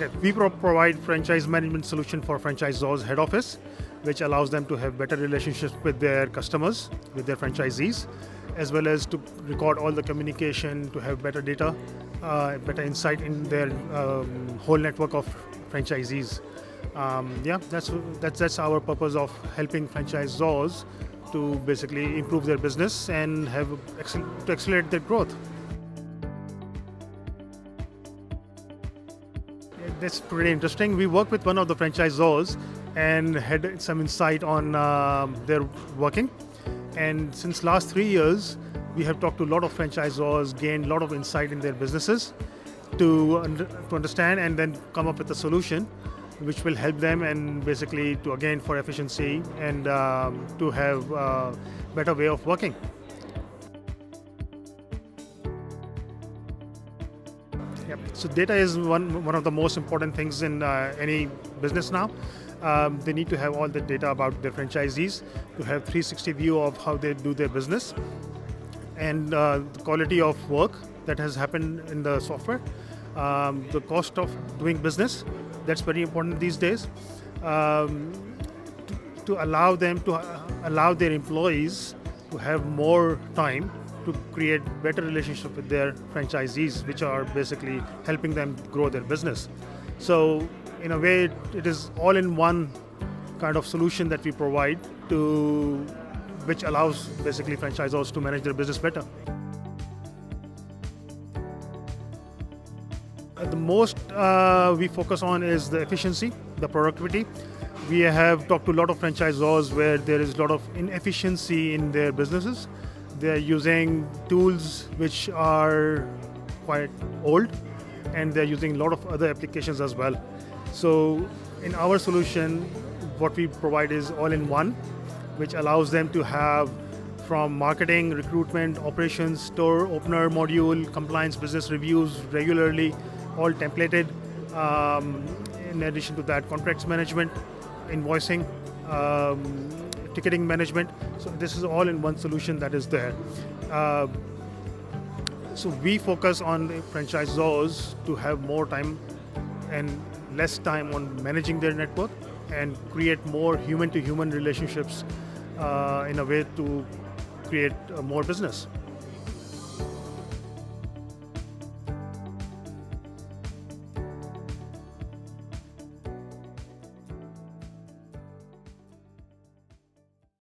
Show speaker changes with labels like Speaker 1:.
Speaker 1: Okay, we pro- provide franchise management solution for franchisors head office, which allows them to have better relationships with their customers, with their franchisees, as well as to record all the communication, to have better data, uh, better insight in their um, whole network of franchisees. Um, yeah, that's that's that's our purpose of helping franchisors to basically improve their business and have to accelerate their growth. That's pretty interesting. We work with one of the franchisors and had some insight on um their working. And since last three years, we have talked to a lot of franchisors, gained a lot of insight in their businesses to, to understand and then come up with a solution which will help them and basically to again for efficiency and um, to have a better way of working. So data is one one of the most important things in uh, any business now. Um, they need to have all the data about their franchisees to have 360 view of how they do their business and uh, the quality of work that has happened in the software, um, the cost of doing business. That's very important these days. Um, to, to allow them to uh, allow their employees to have more time to create better relationship with their franchisees, which are basically helping them grow their business. So, in a way, it is all in one kind of solution that we provide to which allows basically franchisors to manage their business better. Uh, The most uh, we focus on is the efficiency, the productivity. We have talked to a lot of franchisors where there is a lot of inefficiency in their businesses. They're using tools which are quite old and they're using a lot of other applications as well. So, in our solution, what we provide is all in one, which allows them to have from marketing, recruitment, operations, store opener module, compliance, business reviews regularly, all templated. Um, in addition to that, contracts management, invoicing, um, ticketing management. So this is all in one solution that is there. Uh, so we focus on the franchisors to have more time and less time on managing their network and create more human-to-human relationships uh, in a way to create uh, more business.